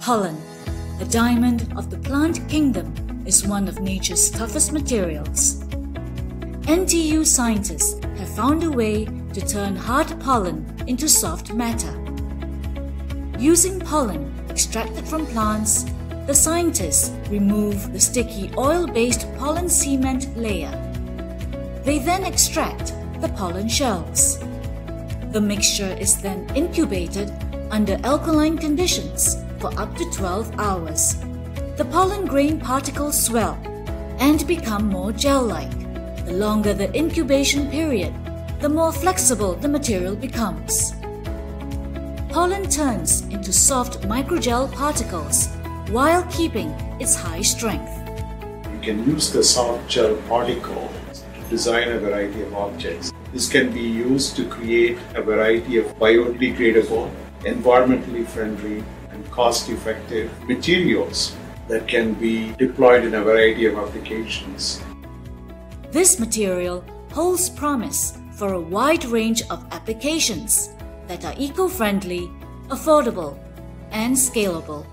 Pollen, the diamond of the plant kingdom, is one of nature's toughest materials. NTU scientists have found a way to turn hard pollen into soft matter. Using pollen extracted from plants, the scientists remove the sticky oil-based pollen cement layer. They then extract the pollen shells. The mixture is then incubated under alkaline conditions for up to 12 hours. The pollen grain particles swell and become more gel-like. The longer the incubation period, the more flexible the material becomes. Pollen turns into soft microgel particles while keeping its high strength. You can use the soft gel particles to design a variety of objects. This can be used to create a variety of biodegradable, environmentally friendly, and cost effective materials that can be deployed in a variety of applications. This material holds promise for a wide range of applications that are eco friendly, affordable, and scalable.